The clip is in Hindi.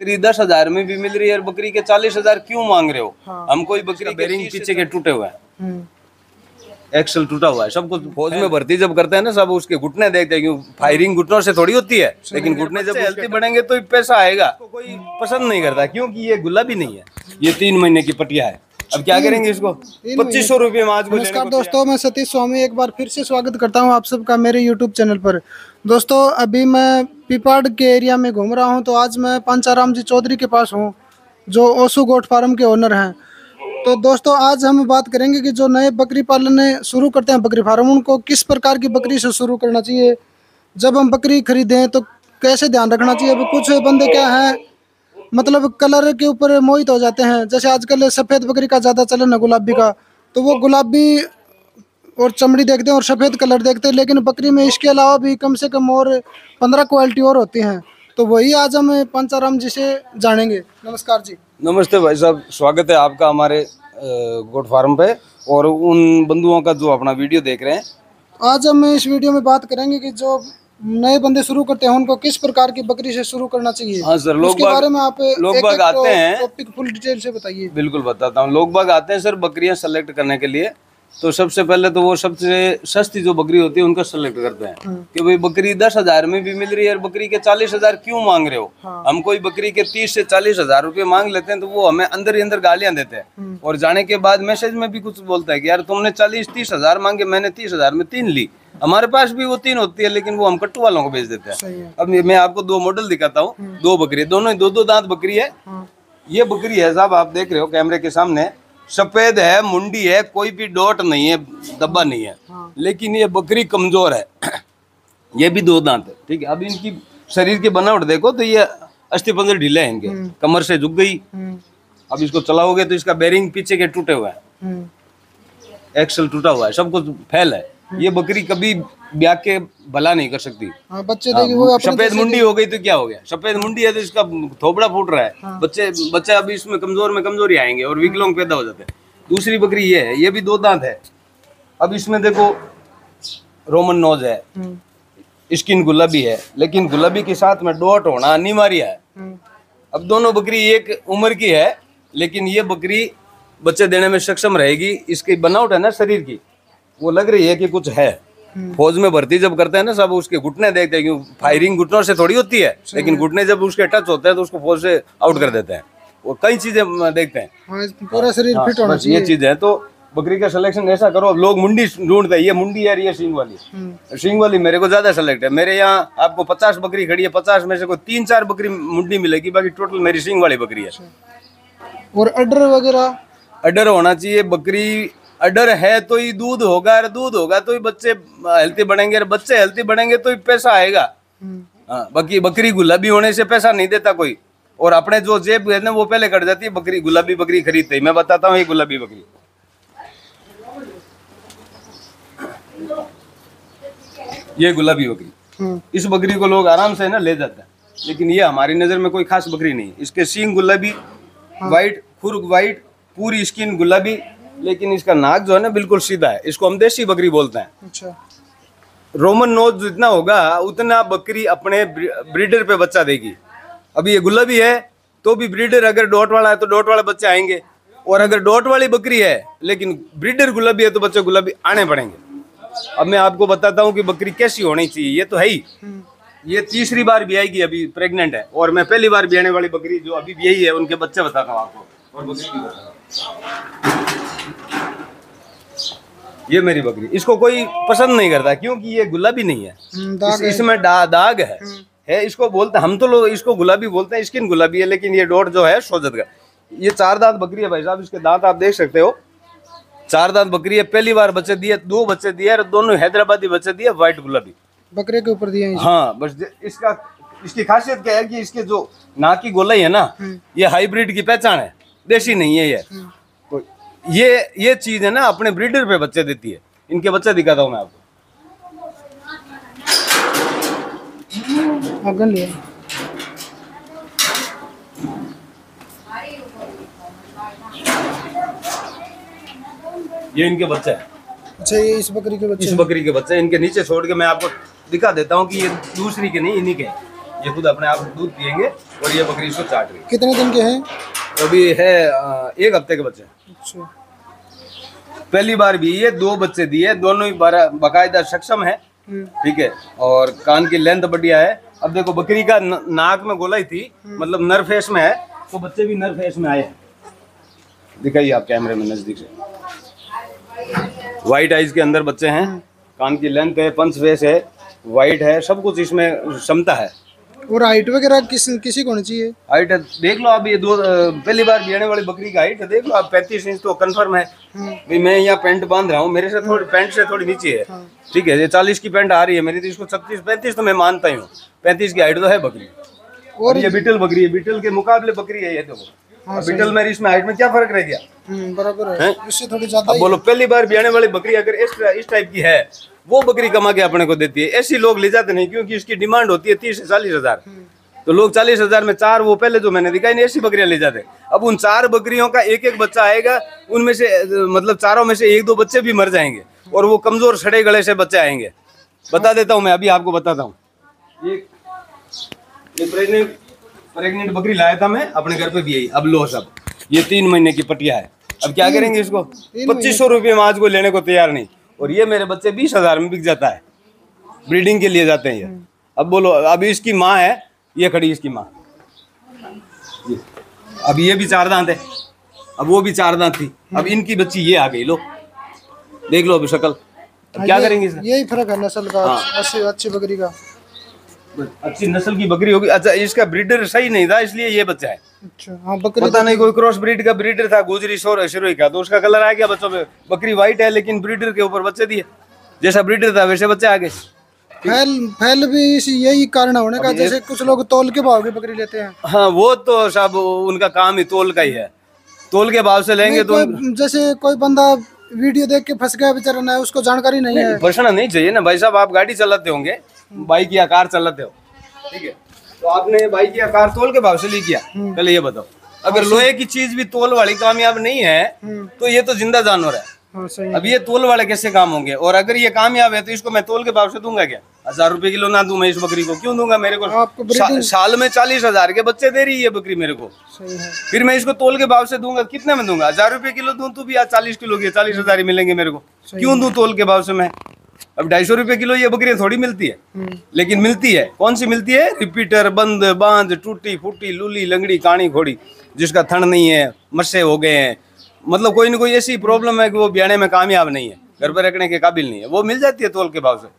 बकरी दस हज़ार में भी मिल रही है और बकरी के चालीस हज़ार क्यों मांग रहे हो? हाँ। हम कोई बकरी बेरिंग पीछे के टूटे हुए हैं। हम्म, एक्सल टूटा हुआ है। सब कुछ फौज में भर्ती जब करते हैं ना सब उसके घुटने देखते हैं क्योंकि फायरिंग घुटनों से थोड़ी होती है लेकिन घुटने जब हेल्थी बढ़ेंगे तो पैसा आएगा। कोई पसंद नहीं करता क्योंकि ये गुलाबी नहीं है। ये तीन महीने की पटिया है। अब क्या करेंगे इसको? पच्चीस सौ रुपये में आज नमस्कार दोस्तों मैं सतीश स्वामी एक बार फिर से स्वागत करता हूँ आप सबका मेरे यूट्यूब चैनल पर। दोस्तों अभी मैं पिपाड़ के एरिया में घूम रहा हूँ तो आज मैं पंचाराम जी चौधरी के पास हूँ जो ओसू गोट फार्म के ओनर हैं। तो दोस्तों आज हम बात करेंगे कि जो नए बकरी पालन शुरू करते हैं बकरी फार्म उनको किस प्रकार की बकरी से शुरू करना चाहिए? जब हम बकरी खरीदें तो कैसे ध्यान रखना चाहिए? अभी कुछ बंदे क्या हैं मतलब कलर के ऊपर मोहित हो जाते हैं। जैसे आजकल सफ़ेद बकरी का ज़्यादा चलन है गुलाबी का तो वो गुलाबी और चमड़ी देखते हैं और सफ़ेद कलर देखते हैं लेकिन बकरी में इसके अलावा भी कम से कम और पंद्रह क्वालिटी और होती हैं। तो वही आज हम पंचाराम जी से जानेंगे। नमस्कार जी। नमस्ते भाई साहब स्वागत है आपका हमारे गोट फार्म पे और उन बंधुओं का जो अपना वीडियो देख रहे हैं। आज हम इस वीडियो में बात करेंगे कि जो नए बंदे शुरू करते हैं उनको किस प्रकार की बकरी से शुरू करना चाहिए? हाँ सर लोग बाग बारे में आप लोग एक- बाग आते हैं। टॉपिक फुल डिटेल से बताइए। बिल्कुल बताता हूँ। लोग बाग आते हैं सर बकरियाँ सेलेक्ट करने के लिए। तो सबसे पहले तो वो सबसे सस्ती जो बकरी होती है उनका सेलेक्ट करते हैं। कि भाई बकरी दस हज़ार में भी मिल रही है और बकरी के चालीस हज़ार क्यों मांग रहे हो? हम कोई बकरी के तीस से चालीस हज़ार रुपये मांग लेते हैं तो वो हमें अंदर ही अंदर गालियाँ देते हैं। और जाने के बाद मैसेज में भी कुछ बोलता है कि यार तुमने चालीस तीस हज़ार मांगे मैंने तीस हज़ार में तीन ली। हमारे पास भी वो तीन होती है लेकिन वो हम कट्टू वालों को बेच देते हैं। अब मैं आपको दो मॉडल दिखाता हूँ दो बकरी दोनों दो दो दांत बकरी है। हाँ। ये बकरी है साहब आप देख रहे हो कैमरे के सामने। सफ़ेद है मुंडी है कोई भी डॉट नहीं है दब्बा नहीं है। हाँ। लेकिन ये बकरी कमज़ोर है। ये भी दो दांत है ठीक है? अब इनकी शरीर की बनावट देखो तो ये अस्थि पंजर ढीले हैं इनके कमर से झुक गई। हम्म, अब इसको चलाओगे तो इसका बेरिंग पीछे के टूटे हुए हैं। हम्म, एक्सल टूटा हुआ है सब कुछ फैल है। ये बकरी कभी ब्याह के भला नहीं कर सकती। हाँ बच्चे वो सफ़ेद मुंडी हो गई तो क्या हो गया? सफ़ेद मुंडी है तो इसका थोपड़ा फूट रहा है। बच्चे बच्चे अभी इसमें कमज़ोर में कमज़ोरी आएँगे और विकलोंग पैदा हो जाते हैं। दूसरी बकरी ये है ये भी दो दांत है। अब इसमें देखो रोमन नोज़ है। हम्म, स्किन गुलाबी है लेकिन गुलाबी के साथ में डॉट होना अनिवार्य है। हम्म, अब दोनों बकरी एक उम्र की है लेकिन ये बकरी बच्चे देने में सक्षम रहेगी। इसकी बनावट है ना शरीर की। वो लग रही है कि कुछ है। फौज में भर्ती जब करते हैं ना सब उसके घुटने देखते हैं क्यों फायरिंग घुटनों से थोड़ी होती है लेकिन घुटने जब उसके टच होते हैं तो उसको फौज से आउट कर देते हैं। वो कई चीज़ें देखते हैं। हाँ पूरा शरीर हाँ, फिट होना बस ये चीज़ है। तो बकरी का सिलेक्शन ऐसा करो लोग मुंडी ढूंढते हैं ये मुंडी है ये सींग वाली। सिंग वाली मेरे को ज़्यादा सेलेक्ट है। मेरे यहाँ आपको पचास बकरी खड़ी है पचास में से कोई तीन चार बकरी मुंडी मिलेगी बाकी टोटल मेरी सींग वाली बकरी है। और अडर वगैरह? अडर होना चाहिए बकरी अडर है तो ही दूध होगा और दूध होगा तो ही बच्चे हेल्थी बनेंगे और बच्चे हेल्थी बनेंगे तो ही पैसा आएगा। हम्म, हाँ बाकी बकरी गुलाबी होने से पैसा नहीं देता कोई। और अपने जो जेब है ना वो पहले कट जाती है बकरी गुलाबी बकरी खरीदते ही। मैं बताता हूँ ये गुलाबी बकरी। ये गुलाबी बकरी। हम्म, इस बकरी को लोग आराम से ना ले जाते हैं। लेकिन ये हमारी नज़र में कोई खास बकरी नहीं इसके सींग गुलाबी वाइट खुर वाइट पूरी स्किन गुलाबी लेकिन इसका नाक जो है ना बिल्कुल सीधा है। इसको हम देसी बकरी बोलते हैं। अच्छा। रोमन नोज़ जितना होगा उतना बकरी अपने ब्रीडर पे बच्चा देगी। अभी ये गुलाबी है तो भी ब्रीडर अगर डॉट वाला है तो डॉट वाले बच्चे आएँगे। और अगर डॉट वाली बकरी है लेकिन ब्रीडर गुलाबी है तो बच्चे गुलाबी आने पड़ेंगे। अब मैं आपको बताता हूँ कि बकरी कैसी होनी चाहिए। ये तो है ही। हम्म, ये तीसरी बार भी आएगी अभी प्रेग्नेंट है। और मैं पहली बार भी आने वाली बकरी जो अभी भी यही है उनके बच्चे बताता हूँ आपको। और बकरी बताता हूँ। ये मेरी बकरी। इसको कोई पसंद नहीं करता क्योंकि ये गुलाबी नहीं है। हम्म, इस, इसमें डा, दाग है। है इसको बोलते हम तो लोग इसको गुलाबी बोलते हैं स्किन गुलाबी है लेकिन ये डॉट जो है सोजत का। ये चार दांत बकरी है भाई साहब इसके दांत आप देख सकते हो। चार दांत बकरी है पहली बार बच्चे दिए दो बच्चे दिए और दोनों हैदराबादी बच्चे दिए व्हाइट गुलाबी। बकरे के ऊपर दिए हाँ बस इसका इसकी खासियत क्या है कि इसके जो नाक की गोलाई है ना ये हाइब्रिड की पहचान है। देसी नहीं है ये। तो ये ये चीज़ है ना अपने ब्रीडर पे बच्चे देती है। इनके बच्चे दिखाता हूँ मैं आपको। हाँ ये इनके बच्चे हैं। अच्छा ये इस बकरी के बच्चे इस बकरी के बच्चे इनके नीचे छोड़ के मैं आपको दिखा देता हूँ कि ये दूसरी के नहीं इन्हीं के ये खुद अपने आप दूध पियेंगे और ये बकरी इसको चाट रही कितने दिन के हैं? अभी है एक हफ़्ते के बच्चे। अच्छा। पहली बार भी ये दो बच्चे दिए दोनों ही बाकायदा सक्षम है हम्म, ठीक है? और कान की लेंथ बढ़िया है। अब देखो बकरी का न- नाक में गोलाई थी मतलब नर फेस में है तो बच्चे भी नर फेस में आए हैं। दिखाइए आप कैमरे में नज़दीक से। वाइट आइज़ के अंदर बच्चे हैं कान की लेंथ है पंच फेस है वाइट है सब कुछ इसमें क्षमता है। और हाइट वगैरह किस किसी को चाहिए? हाइट है देख लो आप ये दो पहली बार बियाने वाली बकरी का हाइट है देख लो आप पैंतीस इंच तो कंफर्म है। भाई मैं यहाँ पैंट बाँध रहा हूँ मेरे से थोड़ी पैंट से थोड़ी नीचे है। ठीक है ये चालीस की पैंट आ रही है मेरी तो इसको छत्तीस पैंतीस तो मैं मानता ही हूँ। पैंतीस की हाइट तो है बकरी। और ये बिटल बकरी है बिटल के मुकाबले बकरी है ये देखो बिटल मेरी इसमें हाइट में क्या फ़र्क रह गया? बराबर है। इससे थोड़ी ज़्यादा बोलो पहली बार बियाने वाली बकरी अगर इस इस टाइप की है वो बकरी कमा के अपने को देती है। ऐसी लोग ले जाते नहीं क्योंकि इसकी डिमांड होती है तीस से चालीस हज़ार। तो लोग चालीस हज़ार में चार वो पहले जो मैंने दिखाई नहीं ऐसी बकरियाँ ले जाते। अब उन चार बकरियों का एक एक बच्चा आएगा उनमें से मतलब चारों में से एक दो बच्चे भी मर जाएँगे और वो कमज़ोर सड़े गले से बच्चे आएँगे। बता देता हूँ मैं अभी आपको बताता हूँ। प्रेग्नेंट बकरी लाया था मैं अपने घर पे भी यही अब लो सब। ये तीन महीने की पटिया है। अब क्या करेंगे इसको? पच्चीस सौ रुपये में आज को लेने को तैयार नहीं। और ये मेरे बच्चे बीस हज़ार में बिक जाता है। ब्रीडिंग के लिए जाते हैं ये। अब बोलो अब इसकी माँ है ये खड़ी इसकी माँ। अब ये भी चार दांत है। अब वो भी चार दांत थी। अब इनकी बच्ची ये आ गई लो। देख लो अभी शक्ल। क्या करेंगे यही फ़र्क है नस्ल का हाँ। अच्छी बकरी का। अच्छी नस्ल की बकरी होगी। अच्छा इसका ब्रीडर सही नहीं था इसलिए ये बच्चा है। अच्छा हाँ बकरी पता नहीं कोई क्रॉस ब्रीड का ब्रीडर था गुजरी शोर का तो उसका कलर आ गया बच्चों पे। बकरी व्हाइट है लेकिन ब्रीडर के ऊपर बच्चे दिए। जैसा ब्रीडर था वैसे बच्चे आ गए फैल फैल भी इसी यही कारण होने का जैसे कुछ लोग तोल के भाव की बकरी लेते हैं। हाँ वो तो सब उनका काम ही तोल का ही है। तोल के भाव से लेंगे तो जैसे कोई बंदा वीडियो देख के फंस गया बेचारा ना उसको जानकारी नहीं है। फंसना नहीं चाहिए ना भाई साहब आप गाड़ी चलाते होंगे बाइक या कार चलाते हो ठीक है? तो आपने बाइक या कार तोल के भाव से ली किया। पहले ये बताओ। अगर लोहे की चीज़ भी तोल वाली कामयाब नहीं है तो ये तो ज़िंदा जानवर है। हाँ अब ये तोल वाले कैसे काम होंगे? और अगर ये कामयाब है तो इसको मैं तोल के भाव से दूँगा क्या? हज़ार रुपए किलो ना दूँ मैं इस बकरी को? क्यों दूँगा मेरे को? आपको सा, साल में चालीस हज़ार के बच्चे दे रही है बकरी मेरे को। सही है। फिर मैं इसको तोल के भाव से दूँगा कितने में दूँगा? हज़ार रुपए किलो दूँ तू भी आज चालीस किलो के चालीस हज़ार ही मिलेंगे मेरे को। क्यों दू तोल के भाव से मैं? अब ढाई सौ रुपए किलो ये बकरियाँ थोड़ी मिलती है। लेकिन मिलती है, कौन सी मिलती है? रिपीटर, बंद, बाँध, टूटी, फूटी, लूली, लंगड़ी काणी घोड़ी, जिसका थन नहीं है, मस्से हो गए हैं। मतलब कोई ना कोई ऐसी प्रॉब्लम है कि वो ब्याने में कामयाब नहीं है, घर पर रखने के काबिल नहीं है। वो मिल जाती है तोल के भाव से।